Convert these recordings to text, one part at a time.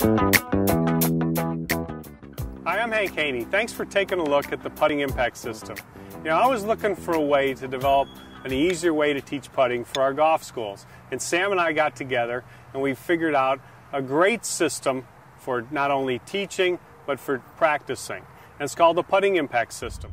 Hi, I'm Hank Haney. Thanks for taking a look at the putting impact system. You know, I was looking for a way to develop an easier way to teach putting for our golf schools. And Sam and I got together and we figured out a great system for not only teaching but for practicing. And it's called the Putting Impact System.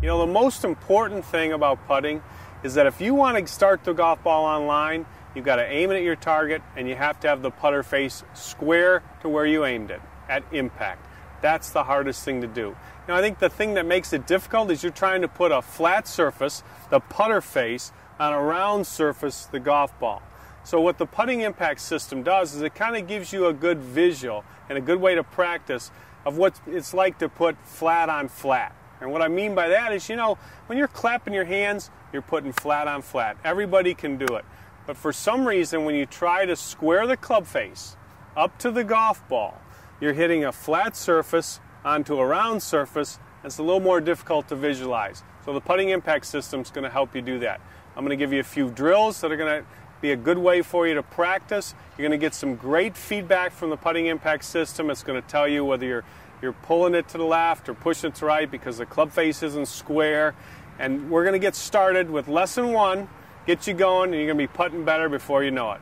You know, the most important thing about putting is that if you want to start the golf ball online, you've got to aim it at your target and you have to have the putter face square to where you aimed it at impact. That's the hardest thing to do. Now, I think the thing that makes it difficult is you're trying to put a flat surface, the putter face, on a round surface, the golf ball. So, what the putting impact system does is it kind of gives you a good visual and a good way to practice of what it's like to put flat on flat. And what I mean by that is, you know, when you're clapping your hands, you're putting flat on flat. Everybody can do it. But for some reason, when you try to square the club face up to the golf ball, you're hitting a flat surface onto a round surface. It's a little more difficult to visualize. So the putting impact system is going to help you do that. I'm going to give you a few drills that are going to be a good way for you to practice. You're going to get some great feedback from the putting impact system. It's going to tell you whether you're you're pulling it to the left or pushing it to the right because the club face isn't square. And we're going to get started with lesson one, get you going, and you're going to be putting better before you know it.